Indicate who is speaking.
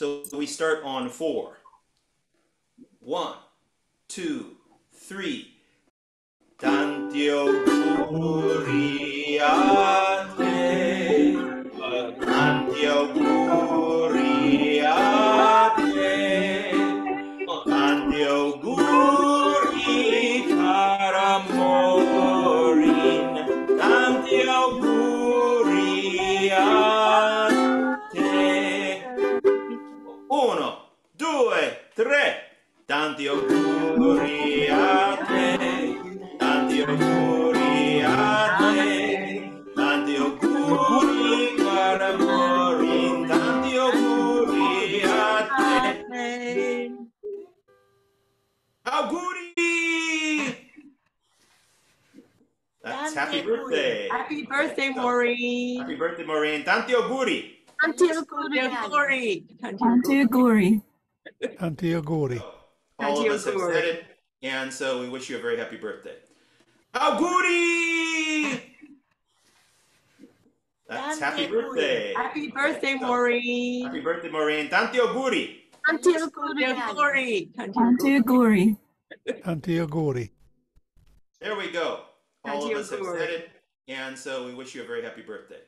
Speaker 1: So we start on four. One, two, three. Tanti auguri due, tre. Tanti auguri a te. Tanti auguri a te. Tanti auguri cara Maureen. Tanti auguri a te. Auguri! That's happy birthday.
Speaker 2: Happy birthday, Maureen.
Speaker 1: Happy birthday, Maureen. Tanti auguri.
Speaker 2: Tanti auguri.
Speaker 3: Tanti auguri.
Speaker 4: Tanti auguri.
Speaker 1: All
Speaker 2: Tanti
Speaker 1: of us have
Speaker 2: auguri.
Speaker 1: said it, and so we wish you a very happy birthday. Auguri! That's happy birthday.
Speaker 2: Happy birthday, Maureen.
Speaker 1: Happy birthday, Maureen. Tanti auguri.
Speaker 2: Tanti auguri.
Speaker 3: Tanti auguri.
Speaker 4: Tanti auguri.
Speaker 1: There we go. All
Speaker 2: Tanti
Speaker 1: of us have
Speaker 2: auguri.
Speaker 1: said it, and so we wish you a very happy birthday.